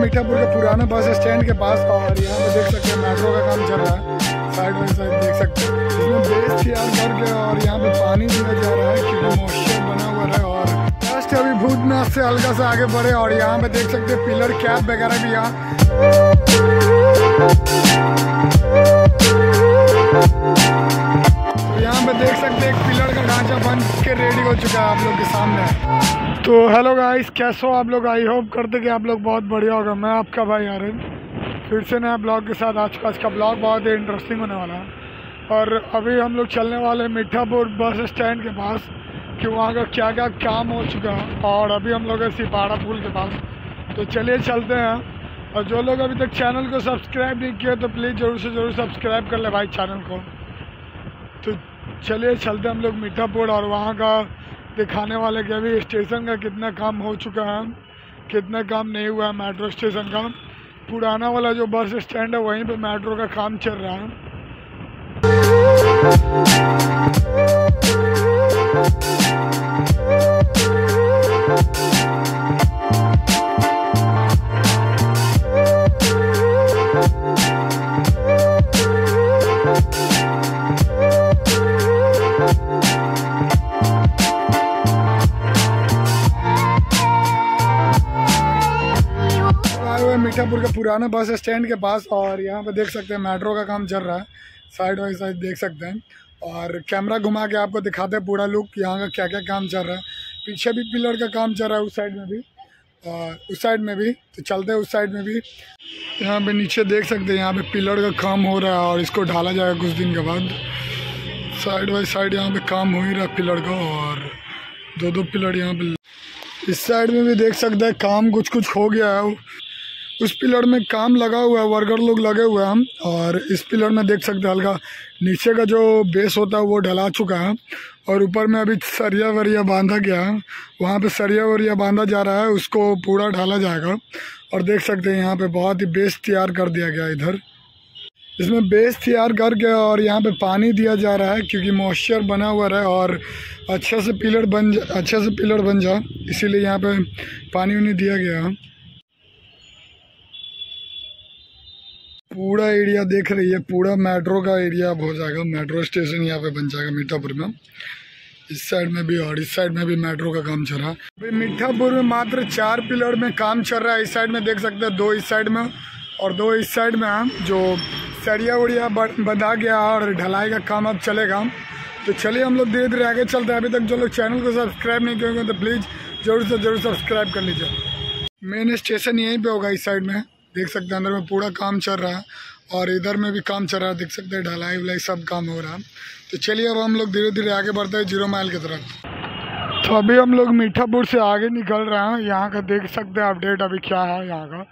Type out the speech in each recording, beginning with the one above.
मीठापुर के पुराने बस स्टैंड के पास और यहाँ पे देख सकते हैं मेट्रो का काम चल रहा है। साइड बाई साइड देख सकते हैं। इसमें बेस तैयार करके और यहाँ पे पानी दिया जा रहा है क्योंकि मॉइस्चर बना हुआ है और जस्ट अभी भूतनाथ से हल्का सा आगे बढ़े और यहाँ पे देख सकते हैं पिलर, कैप वगैरह भी यहाँ। पे देख सकते हैं, एक पिलर का ढांचा बन के रेडी हो चुका है आप लोग के सामने। तो हेलो गाइस कैसे हो आप लोग? आई होप करते कि आप लोग बहुत बढ़िया होगा। मैं आपका भाई आर्यन फिर से नया ब्लॉग के साथ आज का आज का ब्लॉग बहुत ही इंटरेस्टिंग होने वाला है। और अभी हम लोग चलने वाले हैं मीठापुर बस स्टैंड के पास, कि वहाँ का क्या क्या काम हो चुका है। और अभी हम लोग हैं सिपाड़ा पुल के पास। तो चलिए चलते हैं। और जो लोग अभी तक चैनल को सब्सक्राइब नहीं किए तो प्लीज़ ज़रूर से ज़रूर सब्सक्राइब कर ले भाई चैनल को। तो चलिए चलते हम लोग मीठापुर और वहाँ का दिखाने वाले कि अभी स्टेशन का कितना काम हो चुका है। कितना काम नहीं हुआ है मेट्रो स्टेशन का। पुराना वाला जो बस स्टैंड है, वहीं पे मेट्रो का काम चल रहा है। पुराने बस स्टैंड के पास और यहाँ पे देख सकते हैं मेट्रो का काम चल रहा है। साइड बाई साइड देख सकते हैं। और कैमरा घुमा के आपको दिखाते हैं पूरा लुक यहाँ का क्या क्या काम चल रहा है। पीछे भी पिलर का काम चल रहा है उस साइड में भी। और उस साइड में भी तो चलते हैं उस साइड में भी। यहाँ पे नीचे देख सकते हैं, यहाँ पे पिलर का काम हो रहा है और इसको ढाला जाएगा कुछ दिन के बाद। साइड बाई साइड यहाँ पे काम हो ही रहा पिलर का और दो दो पिलर यहाँ पे। इस साइड में भी देख सकते हैं, काम कुछ कुछ हो गया है। उस पिलर में काम लगा हुआ है, वर्कर लोग लगे हुए हैं और इस पिलर में देख सकते हैं हल्का नीचे का जो बेस होता है वो ढला चुका है, और ऊपर में अभी सरिया वरिया बांधा गया है, वहाँ पे सरिया वरिया बांधा जा रहा है, उसको पूरा ढाला जाएगा, और देख सकते हैं यहाँ पे बहुत ही बेस तैयार कर दिया गया इधर। इसमें बेस तैयार करके और यहाँ पे पानी दिया जा रहा है, क्योंकि मॉइस्चर बना हुआ रहे और अच्छे से पिलर बन अच्छे से पिलर बन जाए इसीलिए यहाँ पे पानी उनी दिया गया है। पूरा एरिया देख रही है, पूरा मेट्रो का एरिया अब हो जाएगा। मेट्रो स्टेशन यहाँ पे बन जाएगा मीठापुर में। इस साइड में भी और इस साइड में भी मेट्रो का काम चल रहा। है मीठापुर में मात्र चार पिलर में काम चल रहा है। इस साइड में देख सकते हैं, दो इस साइड में और दो इस साइड में हैं, जो सरिया उड़िया बंधा गया और ढलाई का काम अब चलेगा। तो चलिए हम लोग धीरे धीरे आगे चलते हैं। अभी तक जो लोग चैनल को सब्सक्राइब नहीं किए तो प्लीज़ ज़रूर से ज़रूर सब्सक्राइब कर लीजिए। मेन स्टेशन यहीं पे होगा, इस साइड में। देख सकते हैं, अंदर में पूरा काम चल रहा है और इधर में भी काम चल रहा है, देख सकते हैं, ढलाई वलाई सब काम हो रहा है। तो चलिए अब हम लोग धीरे धीरे आगे बढ़ते हैं, ज़ीरो माइल की तरफ़। तो अभी हम लोग मीठापुर से आगे निकल रहे हैं, यहाँ का देख सकते हैं अपडेट अभी क्या है यहाँ का।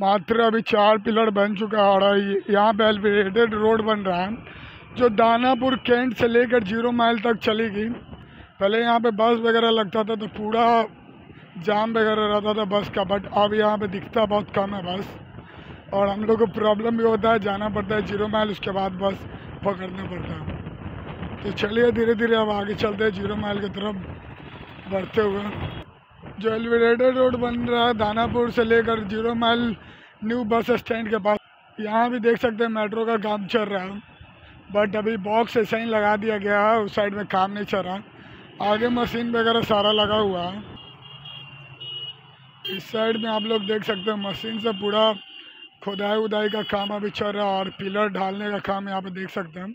मात्र अभी चार पिलर बन चुका है और यहाँ पे एलिवेटेड रोड बन रहा है, जो दानापुर कैंट से लेकर ज़ीरो माइल तक चलेगी। पहले यहाँ पे बस वगैरह लगता था तो पूरा जाम वगैरह रहता था बस का बट अब यहाँ पे दिखता बहुत कम है बस। और हम लोग को प्रॉब्लम भी होता है, जाना पड़ता है ज़ीरो माइल उसके बाद बस पकड़ना पड़ता है। तो चलिए धीरे धीरे अब आगे चलते हैं ज़ीरो माइल की तरफ़, बढ़ते हुए। जो एलिवेटेड रोड बन रहा है, दानापुर से लेकर zero mile new bus stand के पास, यहाँ भी देख सकते हैं मेट्रो का काम चल रहा है। बट अभी बॉक्स ऐसा ही लगा दिया गया है, उस साइड में काम नहीं चल रहा। आगे मशीन वगैरह सारा लगा हुआ है। इस साइड में आप लोग देख सकते हैं, मशीन से पूरा खुदाई उदाई का काम अभी चल रहा है और पिलर ढालने का काम यहाँ पे देख सकते हैं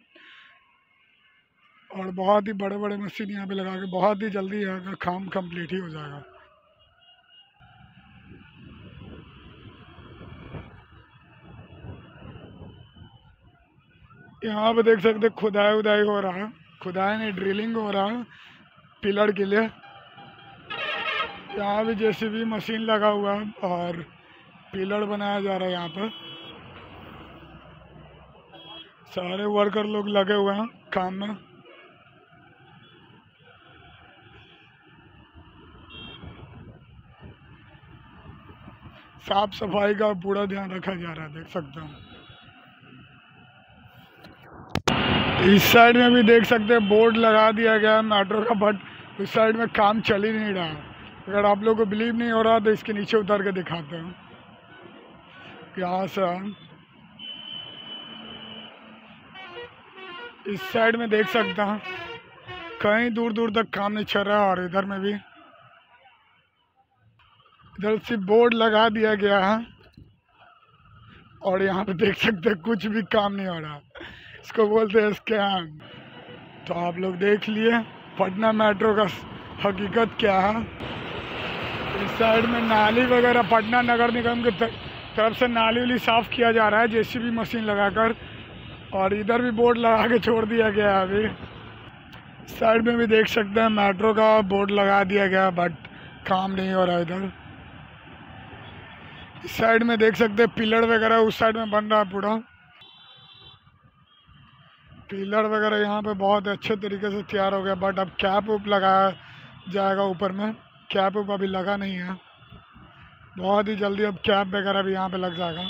और बहुत ही बड़े बड़े मशीन यहाँ पे लगा के बहुत ही जल्दी यहाँ का काम कंप्लीट ही हो जाएगा। यहाँ पे देख सकते खुदाई उदाई हो रहा है, खुदाई नहीं, ड्रिलिंग हो रहा है पिलर के लिए। यहाँ भी जेसीबी मशीन लगा हुआ है और पिलर बनाया जा रहा है यहाँ पर। सारे वर्कर लोग लगे हुए हैं काम में। साफ़ सफ़ाई का पूरा ध्यान रखा जा रहा है, देख सकते हो। इस साइड में भी देख सकते हैं, बोर्ड लगा दिया गया है, मेट्रो का, बट उस साइड में काम चल ही नहीं रहा। अगर आप लोग को बिलीव नहीं हो रहा तो इसके नीचे उतर के दिखाते हैं। यहाँ से इस साइड में देख सकता हूँ। कहीं दूर दूर तक काम नहीं चल रहा और इधर में भी। इधर से बोर्ड लगा दिया गया है। और यहाँ पे देख सकते हैं, कुछ भी काम नहीं हो रहा। इसको बोलते हैं स्कैम तो आप लोग देख लिए, पटना मेट्रो का हकीकत क्या है? साइड में नाली वगैरह पटना नगर निगम की तरफ़ से नाली उली साफ़ किया जा रहा है, जेसीबी मशीन लगाकर। और इधर भी बोर्ड लगा के छोड़ दिया गया है अभी। साइड में भी देख सकते हैं, मेट्रो का बोर्ड लगा दिया गया, बट काम नहीं हो रहा इधर। इस साइड में देख सकते हैं, पिलर वगैरह उस साइड में बन रहा है पूरा। पिलर वगैरह यहाँ पे बहुत अच्छे तरीके से तैयार हो गया, बट अब कैप उप लगाया जाएगा ऊपर में। कैप उप अभी लगा नहीं है। बहुत ही जल्दी अब कैप वगैरह भी यहाँ पे लग जाएगा।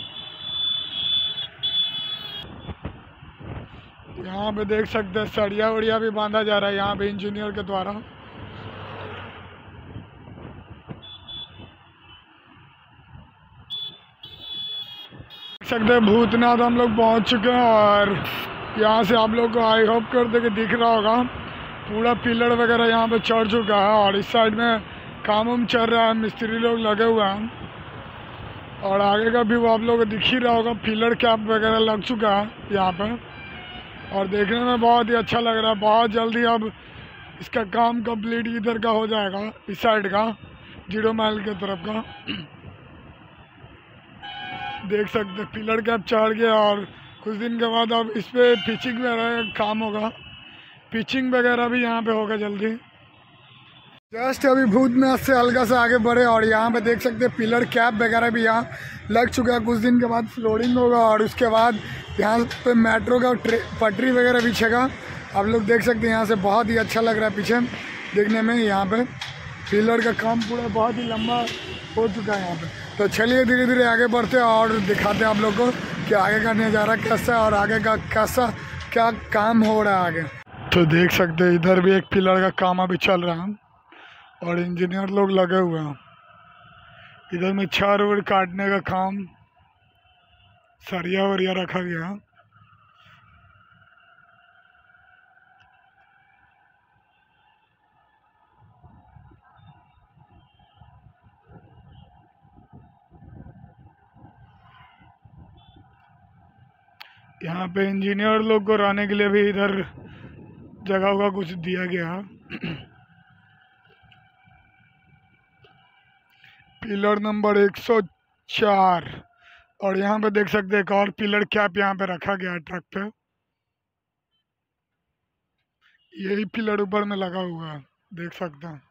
यहाँ पे देख सकते हैं, सड़िया वड़िया भी बांधा जा रहा है यहाँ पे इंजीनियर के द्वारा। देख सकते हैं, भूतनाथ हम लोग पहुँच चुके हैं और यहाँ से आप लोग को आई होप करते कि दिख रहा होगा। पूरा पिलर वगैरह यहाँ पे चढ़ चुका है और इस साइड में काम उम चल रहा है, मिस्त्री लोग लगे हुए हैं। और आगे का भी वो आप लोग दिख ही रहा होगा, पिलर कैप वगैरह लग चुका है यहाँ पे और देखने में बहुत ही अच्छा लग रहा है, बहुत जल्दी अब इसका काम कंप्लीट इधर का हो जाएगा, इस साइड का, ज़ीरो माइल के तरफ़ का। देख सकते पिलर कैप चढ़ गया और कुछ दिन के बाद अब इस पर पिचिंग वगैरह काम होगा। पिचिंग वगैरह भी यहाँ पे होगा जल्दी। जस्ट अभी भूत में से हल्का सा आगे बढ़े और यहाँ पे देख सकते हैं पिलर कैप वगैरह भी यहाँ लग चुका है। कुछ दिन के बाद फ्लोरिंग होगा और उसके बाद यहाँ पे मेट्रो का पटरी वगैरह बिछेगा आप लोग देख सकते हैं यहाँ से बहुत ही अच्छा लग रहा है पीछे देखने में यहाँ पे। पिलर का काम पूरा बहुत ही लंबा हो चुका है यहाँ पे। तो चलिए धीरे धीरे आगे बढ़ते हैं और दिखाते हैं आप लोग को कि आगे का नज़ारा कैसा और आगे का कैसा, क्या काम हो रहा है आगे। तो देख सकते हैं इधर भी एक पिलर का काम अभी चल रहा है। और इंजीनियर लोग लगे हुए हैं। इधर में छर उड़ काटने का काम सरिया वरिया रखा गया यहाँ पे इंजीनियर लोग को रहने के लिए भी इधर जगह का कुछ दिया गया पिलर नंबर 104 और यहाँ पे देख सकते हैं एक और पिलर कैप यहाँ पे रखा गया है ट्रक पे। यही पिलर ऊपर में लगा हुआ है, देख सकते हैं।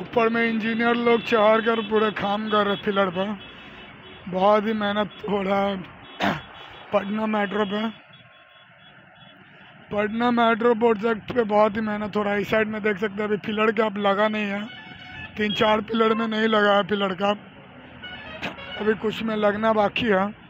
ऊपर में इंजीनियर लोग चढ़ कर पूरे काम कर रहे पिलर पर। बहुत ही मेहनत हो रहा है। पटना मेट्रो पे पटना मेट्रो प्रोजेक्ट पे बहुत ही मेहनत हो रहा है। इस साइड में देख सकते हैं, अभी पिलर का अब लगा नहीं है। तीन चार पिलर में नहीं लगा है पिलर का। अभी कुछ में लगना बाकी है।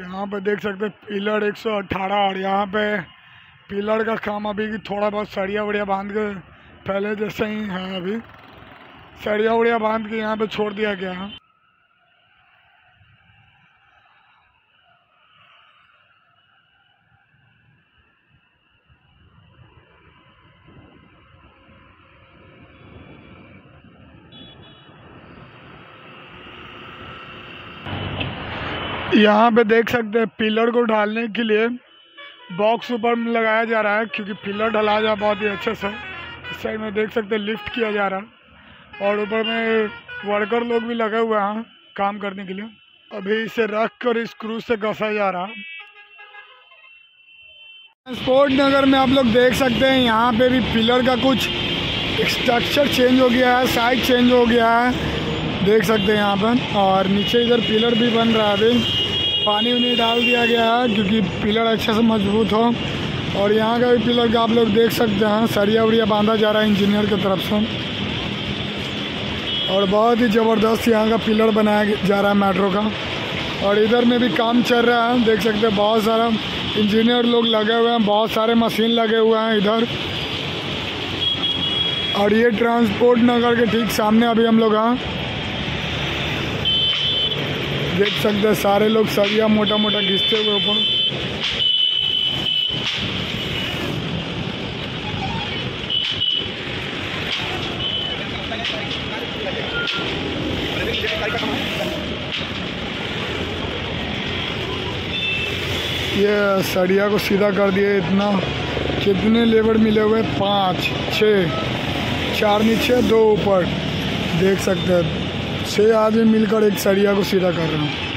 यहाँ पे देख सकते हैं, पिलर 118 और यहाँ पे पिलर का काम अभी की थोड़ा बहुत सड़िया वड़िया बाँध के पहले जैसे ही है अभी। सड़िया वड़िया बाँध के यहाँ पे छोड़ दिया गया। है यहाँ पे देख सकते हैं, पिलर को ढालने के लिए बॉक्स ऊपर लगाया जा रहा है, क्योंकि पिलर ढला जा बहुत ही अच्छे से। इस साइड में देख सकते हैं लिफ्ट किया जा रहा है। और ऊपर में वर्कर लोग भी लगे हुए हैं काम करने के लिए। अभी इसे रख कर स्क्रू से घसा जा रहा है। स्पोर्ट नगर में आप लोग देख सकते हैं, यहाँ पे भी पिलर का कुछ स्ट्रक्चर चेंज हो गया है साइज़ चेंज हो गया है। देख सकते हैं यहाँ पर, और नीचे इधर पिलर भी बन रहा है अभी। पानी उनी डाल दिया गया है, क्योंकि पिलर अच्छे से मज़बूत हो। और यहाँ का भी पिलर का आप लोग देख सकते हैं, सरिया उरिया बांधा जा रहा है इंजीनियर की तरफ़ से। और बहुत ही ज़बरदस्त यहाँ का पिलर बनाया जा रहा है मेट्रो का। और इधर में भी काम चल रहा है, देख सकते हैं बहुत सारा इंजीनियर लोग लगे हुए हैं, बहुत सारे मशीन लगे हुए हैं इधर। और ये ट्रांसपोर्ट नगर के ठीक सामने अभी हम लोग हैं। देख सकते हैं, सारे लोग सरिया मोटा मोटा घिसते हुए ऊपर। ये सड़िया को सीधा कर दिया इतना। कितने लेबर मिले हुए पाँच, छः। चार नीचे, दो ऊपर। देख सकते हैं। छः आदमी मिलकर एक सरिया को सीधा कर रहे हैं।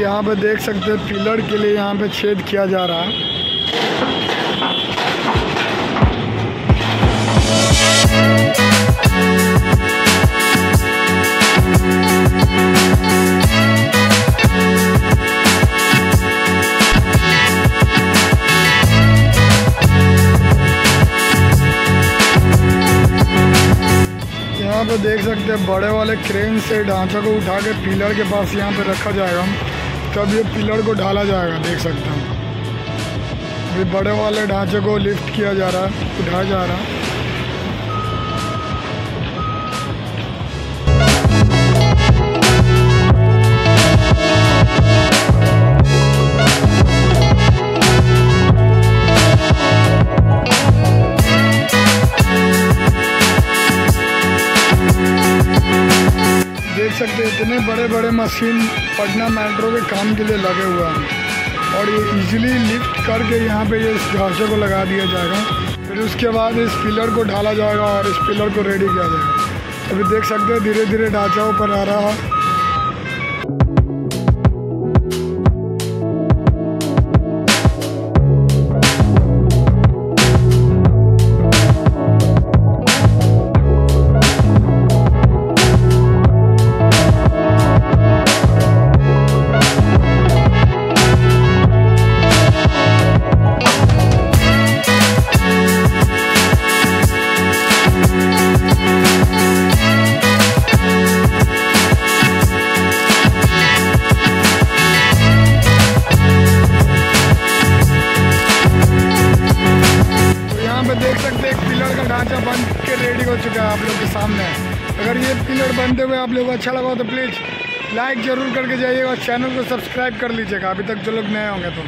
यहाँ पे देख सकते हैं, पिलर के लिए यहाँ पे छेद किया जा रहा है। यहाँ पे देख सकते हैं, बड़े वाले क्रेन से ढांचा को उठा के पिलर के पास यहाँ पे रखा जाएगा। तब ये पिलर को ढाला जाएगा, देख सकते हैं। अभी बड़े वाले ढांचे को लिफ्ट किया जा रहा है, उठाया जा रहा है। इतने बड़े बड़े मशीन पटना मेट्रो के काम के लिए लगे हुए हैं। और ये इजीली लिफ्ट करके यहाँ पे ये इस ढांचे को लगा दिया जाएगा। फिर उसके बाद इस पिलर को ढाला जाएगा और इस पिलर को रेडी किया जाएगा। अभी देख सकते हैं धीरे धीरे ढांचा ऊपर आ रहा है। सामने। अगर ये पिलर बनते हुए आप लोग अच्छा लगा तो प्लीज़ लाइक ज़रूर करके जाइएगा और चैनल को सब्सक्राइब कर लीजिएगा। अभी तक जो लोग नए होंगे तो।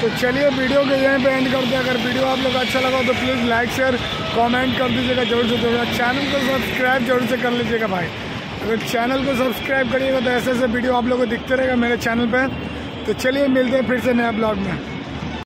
तो चलिए वीडियो को यहीं पे एंड करते हैं। अगर वीडियो आप लोग अच्छा लगा तो प्लीज़ लाइक शेयर कमेंट कर दीजिएगा ज़रूर से ज़रूर। चैनल को सब्सक्राइब ज़रूर से कर लीजिएगा भाई। अगर चैनल को सब्सक्राइब करिएगा तो ऐसे ऐसे वीडियो आप लोग को दिखते रहेगा मेरे चैनल पर तो चलिए मिलते हैं फिर से नया ब्लॉग में।